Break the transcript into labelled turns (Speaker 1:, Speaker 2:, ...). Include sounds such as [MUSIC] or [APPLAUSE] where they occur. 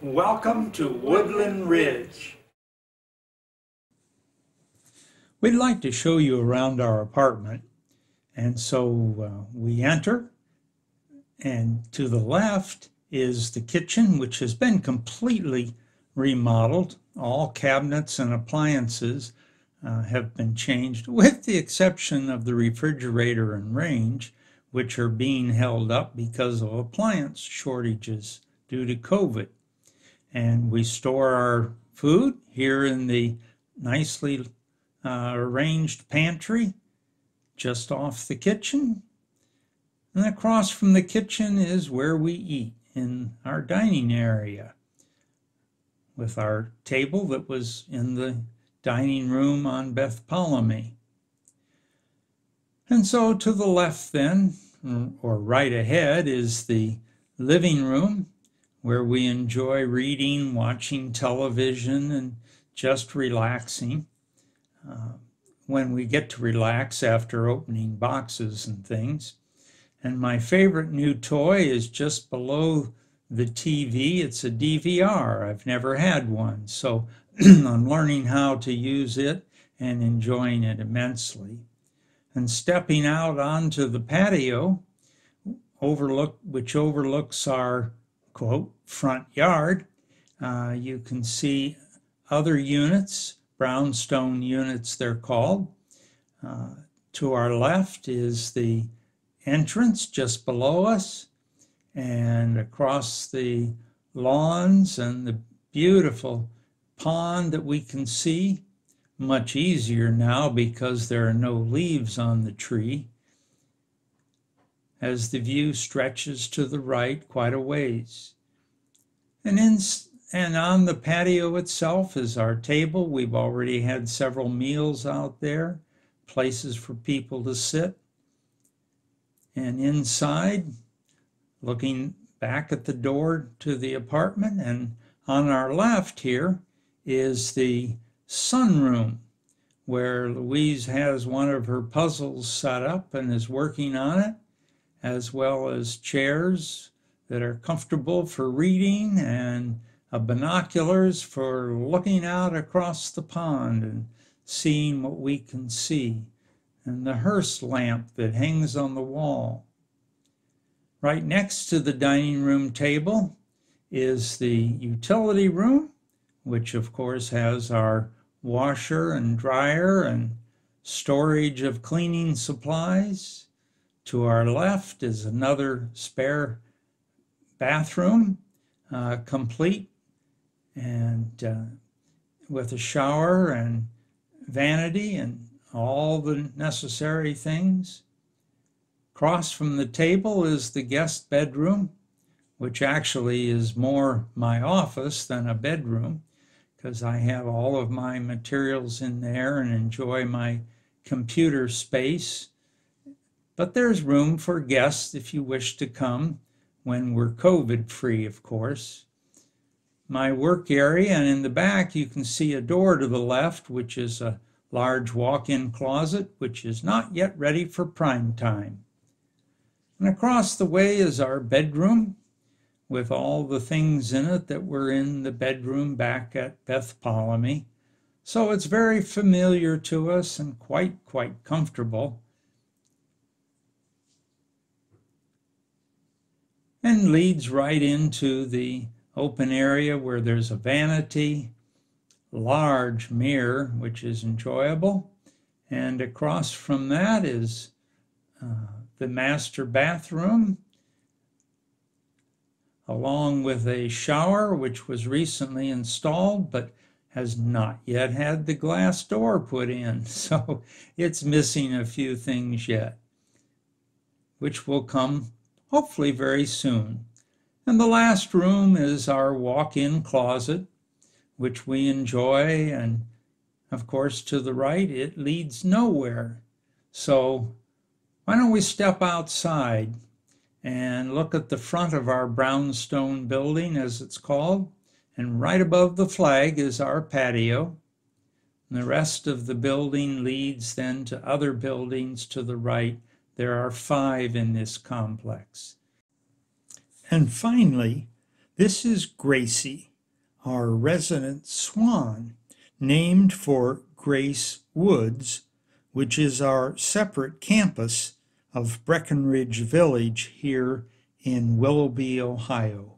Speaker 1: Welcome to Woodland Ridge.
Speaker 2: We'd like to show you around our apartment. And so uh, we enter, and to the left is the kitchen, which has been completely remodeled. All cabinets and appliances uh, have been changed, with the exception of the refrigerator and range, which are being held up because of appliance shortages due to COVID. And we store our food here in the nicely uh, arranged pantry just off the kitchen. And across from the kitchen is where we eat in our dining area with our table that was in the dining room on Beth Polomey. And so to the left then, or right ahead, is the living room where we enjoy reading, watching television, and just relaxing. Uh, when we get to relax after opening boxes and things. And my favorite new toy is just below the TV. It's a DVR. I've never had one, so [CLEARS THROAT] I'm learning how to use it and enjoying it immensely. And stepping out onto the patio, overlook which overlooks our quote front yard, uh, you can see other units brownstone units, they're called. Uh, to our left is the entrance just below us, and across the lawns and the beautiful pond that we can see. Much easier now because there are no leaves on the tree. As the view stretches to the right quite a ways. And in and on the patio itself is our table. We've already had several meals out there, places for people to sit. And inside, looking back at the door to the apartment, and on our left here is the sunroom where Louise has one of her puzzles set up and is working on it, as well as chairs that are comfortable for reading and of binoculars for looking out across the pond and seeing what we can see, and the hearse lamp that hangs on the wall. Right next to the dining room table is the utility room, which of course has our washer and dryer and storage of cleaning supplies. To our left is another spare bathroom, uh, complete and uh, with a shower and vanity and all the necessary things. Across from the table is the guest bedroom, which actually is more my office than a bedroom because I have all of my materials in there and enjoy my computer space. But there's room for guests if you wish to come when we're COVID free, of course my work area and in the back you can see a door to the left which is a large walk-in closet which is not yet ready for prime time. And across the way is our bedroom with all the things in it that were in the bedroom back at Beth Polomey. So it's very familiar to us and quite, quite comfortable. And leads right into the open area where there's a vanity, large mirror, which is enjoyable. And across from that is uh, the master bathroom, along with a shower, which was recently installed, but has not yet had the glass door put in. [LAUGHS] So it's missing a few things yet, which will come hopefully very soon. And the last room is our walk-in closet, which we enjoy. And of course, to the right, it leads nowhere. So why don't we step outside and look at the front of our brownstone building, as it's called. And right above the flag is our patio. And the rest of the building leads then to other buildings to the right. There are five in this complex. And finally, this is Gracie. our resident swan, named for Grace Woods, which is our separate campus of Breckenridge Village here in Willoughby, Ohio.